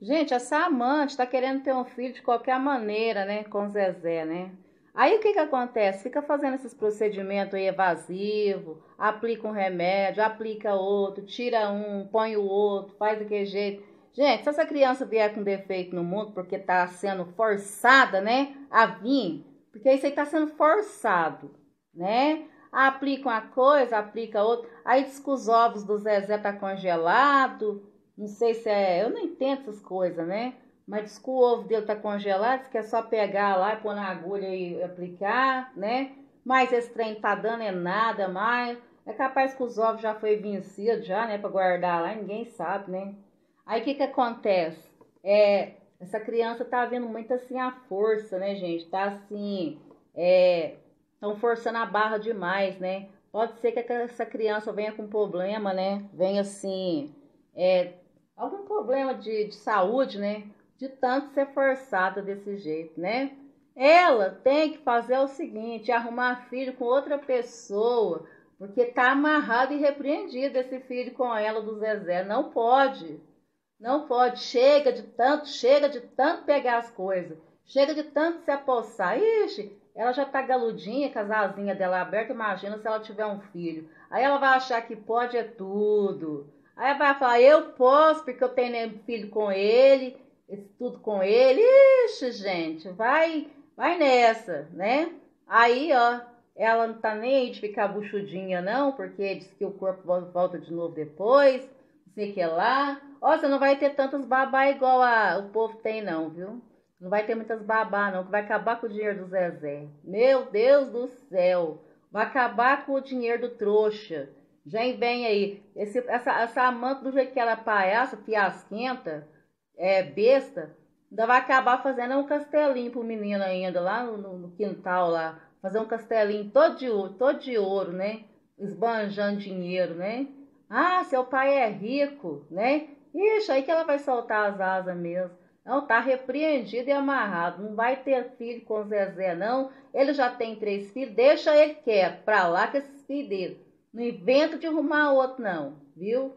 Gente, essa amante tá querendo ter um filho de qualquer maneira, né? Com Zezé, né? Aí o que que acontece? Fica fazendo esses procedimentos aí evasivos, aplica um remédio, aplica outro, tira um, põe o outro, faz daquele jeito. Gente, se essa criança vier com defeito no mundo porque tá sendo forçada, né, a vir, porque isso aí tá sendo forçado, né? Aplica uma coisa, aplica outra. Aí diz que os ovos do Zezé tá congelado, não sei se é. Eu não entendo essas coisas, né? Mas diz que o ovo dele tá congelado, que é só pegar lá pôr na agulha e aplicar, né? Mas esse trem tá dando é nada mais. É capaz que os ovos já foi vencido já, né? Pra guardar lá, ninguém sabe, né? Aí o que que acontece? É, essa criança tá vendo muito assim a força, né, gente? Tá assim, é, estão forçando a barra demais, né? Pode ser que essa criança venha com problema, né? Venha assim, é, algum problema de, de saúde, né? De tanto ser forçada desse jeito, né? Ela tem que fazer o seguinte: arrumar filho com outra pessoa, porque tá amarrado e repreendido esse filho com ela do Zezé. Não pode. Não pode. Chega de tanto, chega de tanto pegar as coisas. Chega de tanto se apossar. Ixi, ela já tá galudinha, com as dela abertas. Imagina se ela tiver um filho. Aí ela vai achar que pode é tudo. Aí vai falar, eu posso, porque eu tenho filho com ele, tudo com ele. Ixi, gente, vai, vai nessa, né? Aí, ó, ela não tá nem aí de ficar buchudinha, não, porque diz que o corpo volta de novo depois, não sei o que lá. Ó, você não vai ter tantos babá igual a, o povo tem, não, viu? Não vai ter muitas babá, não, que vai acabar com o dinheiro do Zezé. Meu Deus do céu! Vai acabar com o dinheiro do trouxa. Vem aí. Esse, essa, essa amante, do jeito que ela é palhaça, fiasquenta, é besta, ainda vai acabar fazendo um castelinho pro menino ainda, lá no, no quintal lá. Fazer um castelinho todo de ouro, todo de ouro, né? Esbanjando dinheiro, né? Ah, seu pai é rico, né? Ixi, aí que ela vai soltar as asas mesmo. Não, tá repreendido e amarrado. Não vai ter filho com o Zezé, não. Ele já tem três filhos, deixa ele quieto, pra lá com esses filhos dele. Não inventa de arrumar outro, não, viu?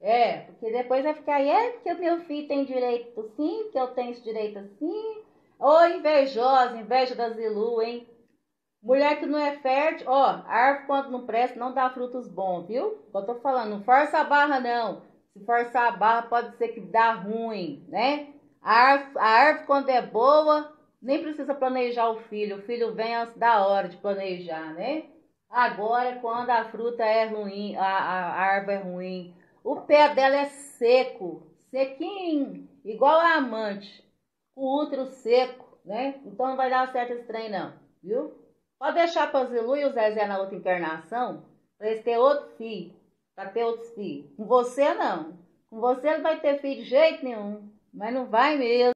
É, porque depois vai ficar aí, é porque o meu filho tem direito assim, que eu tenho esse direito assim. Ô, invejosa, inveja da Zilu, hein? Mulher que não é fértil, ó, árvore quando não presta não dá frutos bons, viu? Eu tô falando, não força a barra não. Se forçar a barra pode ser que dá ruim, né? A árvore quando é boa, nem precisa planejar o filho. O filho vem antes da hora de planejar, né? Agora, quando a fruta é ruim, a, a árvore é ruim, o pé dela é seco, sequinho, igual a amante, o útero seco, né? Então não vai dar certo esse trem, não, viu? Pode deixar para Zilu e o Zezé na outra internação, para eles terem outro filho, para ter outros filhos. Com você, não. Com você não vai ter filho de jeito nenhum, mas não vai mesmo.